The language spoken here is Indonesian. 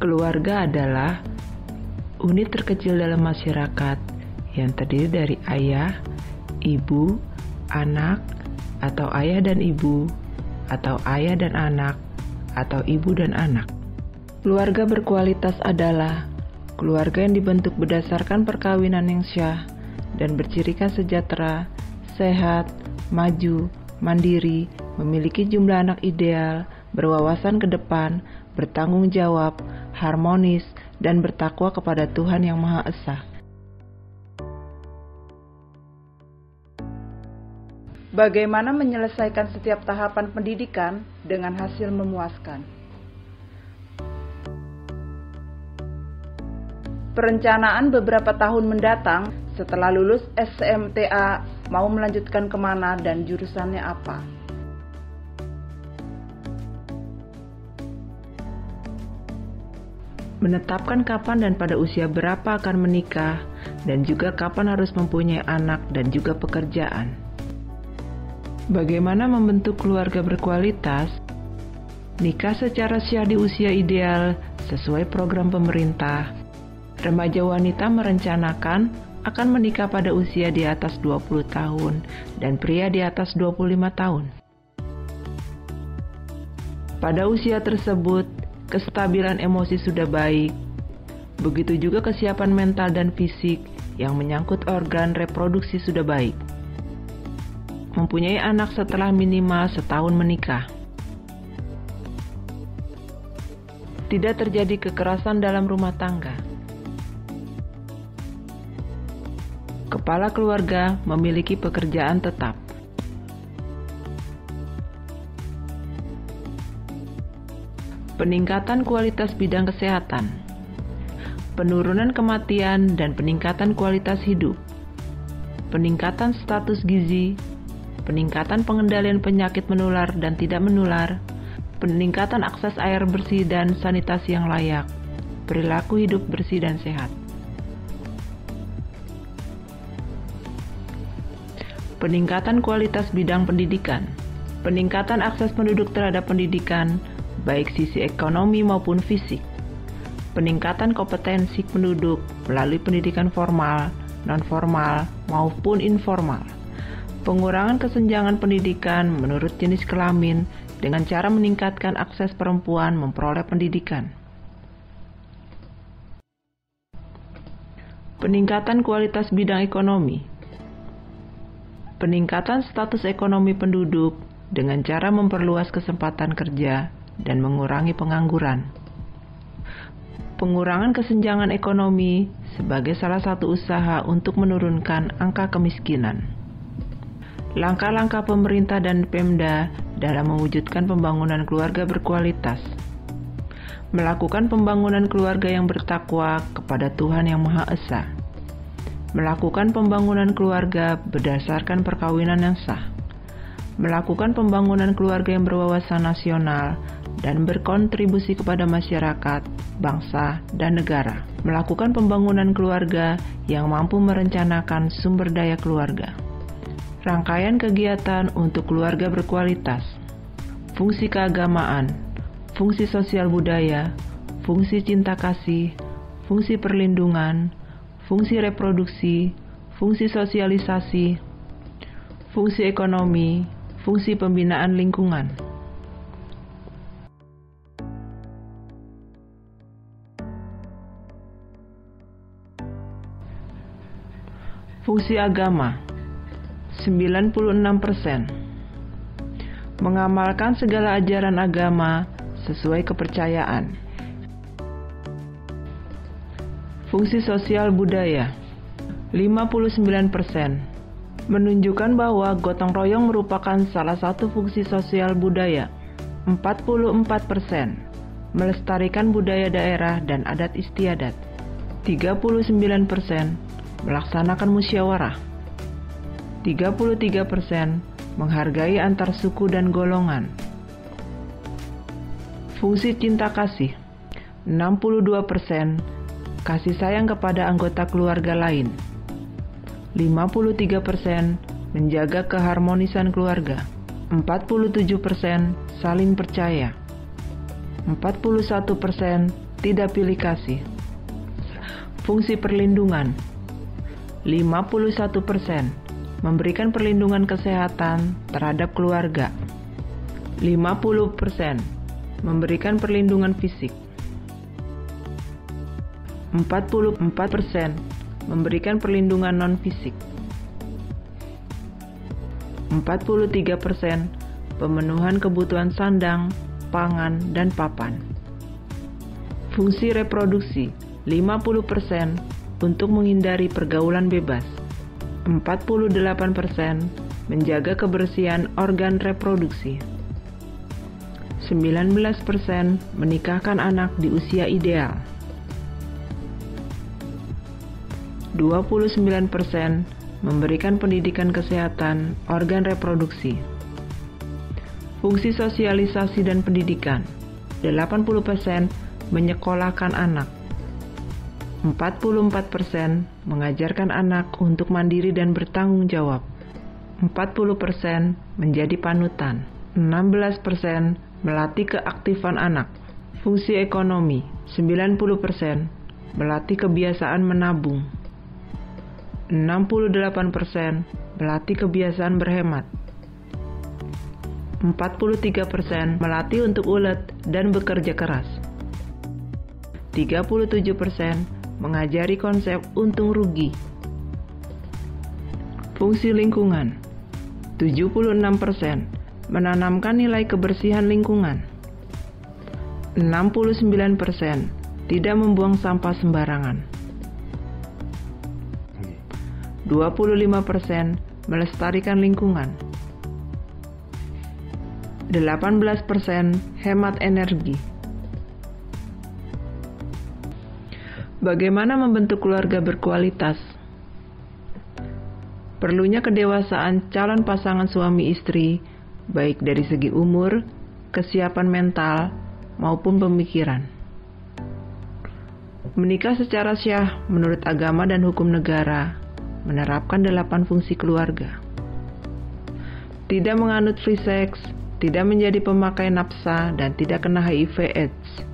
Keluarga adalah unit terkecil dalam masyarakat yang terdiri dari ayah, ibu, anak, atau ayah dan ibu, atau ayah dan anak, atau ibu dan anak. Keluarga berkualitas adalah keluarga yang dibentuk berdasarkan perkawinan yang syah dan bercirikan sejahtera, sehat, maju, mandiri, memiliki jumlah anak ideal, berwawasan ke depan, bertanggung jawab, harmonis, dan bertakwa kepada Tuhan Yang Maha Esa. Bagaimana menyelesaikan setiap tahapan pendidikan dengan hasil memuaskan? Perencanaan beberapa tahun mendatang setelah lulus SMTA mau melanjutkan ke mana dan jurusannya apa? Menetapkan kapan dan pada usia berapa akan menikah, dan juga kapan harus mempunyai anak dan juga pekerjaan. Bagaimana membentuk keluarga berkualitas? Nikah secara syah di usia ideal sesuai program pemerintah. Remaja wanita merencanakan akan menikah pada usia di atas 20 tahun dan pria di atas 25 tahun. Pada usia tersebut, kestabilan emosi sudah baik. Begitu juga kesiapan mental dan fisik yang menyangkut organ reproduksi sudah baik. Mempunyai anak setelah minimal setahun menikah. Tidak terjadi kekerasan dalam rumah tangga. Kepala keluarga memiliki pekerjaan tetap. Peningkatan kualitas bidang kesehatan, penurunan kematian dan peningkatan kualitas hidup, peningkatan status gizi, peningkatan pengendalian penyakit menular dan tidak menular, peningkatan akses air bersih dan sanitasi yang layak, perilaku hidup bersih dan sehat. Peningkatan kualitas bidang pendidikan, peningkatan akses penduduk terhadap pendidikan, baik sisi ekonomi maupun fisik. Peningkatan kompetensi penduduk melalui pendidikan formal, non-formal, maupun informal. Pengurangan kesenjangan pendidikan menurut jenis kelamin dengan cara meningkatkan akses perempuan memperoleh pendidikan. Peningkatan kualitas bidang ekonomi. Peningkatan status ekonomi penduduk dengan cara memperluas kesempatan kerja dan mengurangi pengangguran. Pengurangan kesenjangan ekonomi sebagai salah satu usaha untuk menurunkan angka kemiskinan. Langkah-langkah pemerintah dan Pemda dalam mewujudkan pembangunan keluarga berkualitas. Melakukan pembangunan keluarga yang bertakwa kepada Tuhan Yang Maha Esa. Melakukan pembangunan keluarga berdasarkan perkawinan yang sah. Melakukan pembangunan keluarga yang berwawasan nasional dan berkontribusi kepada masyarakat, bangsa, dan negara. Melakukan pembangunan keluarga yang mampu merencanakan sumber daya keluarga. Rangkaian kegiatan untuk keluarga berkualitas. Fungsi keagamaan, fungsi sosial budaya, fungsi cinta kasih, fungsi perlindungan, fungsi reproduksi, fungsi sosialisasi, fungsi ekonomi, fungsi pembinaan lingkungan. Fungsi agama 96% Mengamalkan segala ajaran agama sesuai kepercayaan. Fungsi sosial budaya 59% Menunjukkan bahwa gotong royong merupakan salah satu fungsi sosial budaya 44% Melestarikan budaya daerah dan adat istiadat 39% melaksanakan musyawarah. 33% menghargai antar suku dan golongan. Fungsi cinta kasih 62% kasih sayang kepada anggota keluarga lain. 53% menjaga keharmonisan keluarga. 47% saling percaya. 41% tidak pilih kasih. Fungsi perlindungan 51% memberikan perlindungan kesehatan terhadap keluarga. 50% memberikan perlindungan fisik. 44% memberikan perlindungan non-fisik. 43% pemenuhan kebutuhan sandang, pangan, dan papan. Fungsi reproduksi 50% untuk menghindari pergaulan bebas. 48% menjaga kebersihan organ reproduksi. 19% menikahkan anak di usia ideal. 29% memberikan pendidikan kesehatan organ reproduksi. Fungsi sosialisasi dan pendidikan 80% menyekolahkan anak. 44% mengajarkan anak untuk mandiri dan bertanggung jawab. 40% menjadi panutan. 16% melatih keaktifan anak. Fungsi ekonomi 90% melatih kebiasaan menabung. 68% melatih kebiasaan berhemat. 43% melatih untuk ulet dan bekerja keras. 37% mengajari konsep untung rugi. Fungsi lingkungan 76% menanamkan nilai kebersihan lingkungan. 69% tidak membuang sampah sembarangan. 25% melestarikan lingkungan. 18% hemat energi. Bagaimana membentuk keluarga berkualitas? Perlunya kedewasaan calon pasangan suami istri, baik dari segi umur, kesiapan mental, maupun pemikiran. Menikah secara syah menurut agama dan hukum negara menerapkan delapan fungsi keluarga. Tidak menganut free sex, tidak menjadi pemakai nafsa, dan tidak kena HIV AIDS